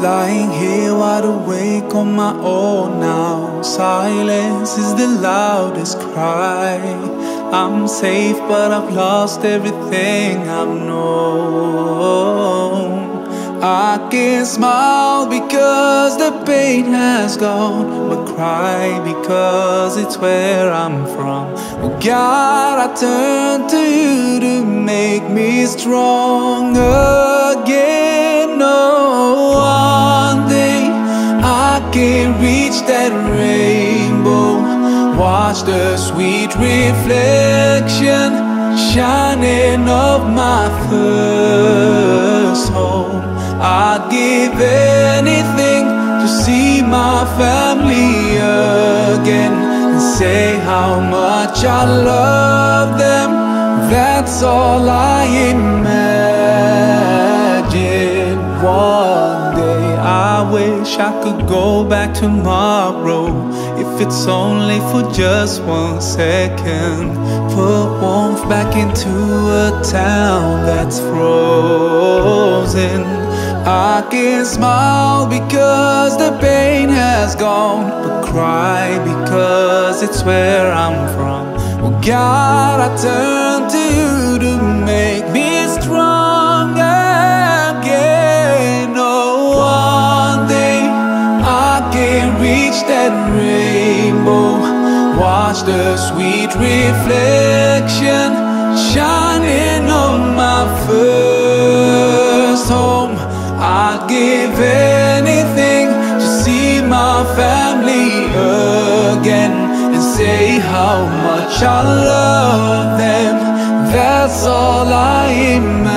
Lying here wide awake on my own now. Silence is the loudest cry. I'm safe, but I've lost everything I've known. I can smile because the pain has gone, but cry because it's where I'm from. Oh God, I turn to you to make me strong that rainbow. Watch the sweet reflection shining of my first home. I'd give anything to see my family again and say how much I love them. That's all I imagine. Wish I could go back tomorrow. If it's only for just one second, put warmth back into a town that's frozen. I can smile because the pain has gone, but cry because it's where I'm from. Oh God, I turn to you reach that rainbow. Watch the sweet reflection shining on my first home. I'd give anything to see my family again and say how much I love them. That's all I imagine.